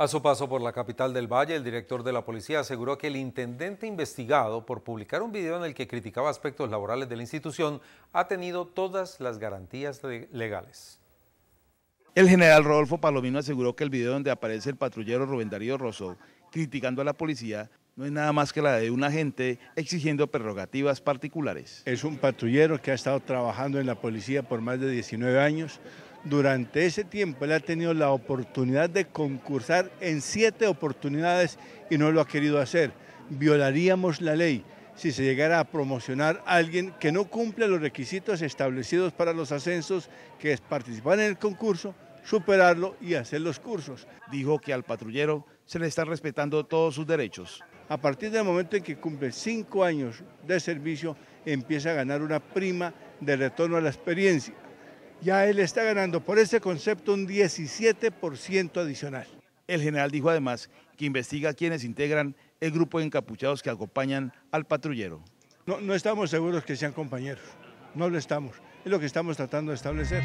A su paso por la capital del Valle, el director de la policía aseguró que el intendente investigado por publicar un video en el que criticaba aspectos laborales de la institución ha tenido todas las garantías legales. El general Rodolfo Palomino aseguró que el video donde aparece el patrullero Rubén Darío Rosso criticando a la policía no es nada más que la de un agente exigiendo prerrogativas particulares. Es un patrullero que ha estado trabajando en la policía por más de 19 años, durante ese tiempo él ha tenido la oportunidad de concursar en siete oportunidades y no lo ha querido hacer. Violaríamos la ley si se llegara a promocionar a alguien que no cumple los requisitos establecidos para los ascensos, que es participar en el concurso, superarlo y hacer los cursos. Dijo que al patrullero se le están respetando todos sus derechos. A partir del momento en que cumple cinco años de servicio, empieza a ganar una prima de retorno a la experiencia ya él está ganando por ese concepto un 17% adicional. El general dijo además que investiga quienes integran el grupo de encapuchados que acompañan al patrullero. No, no estamos seguros que sean compañeros, no lo estamos, es lo que estamos tratando de establecer.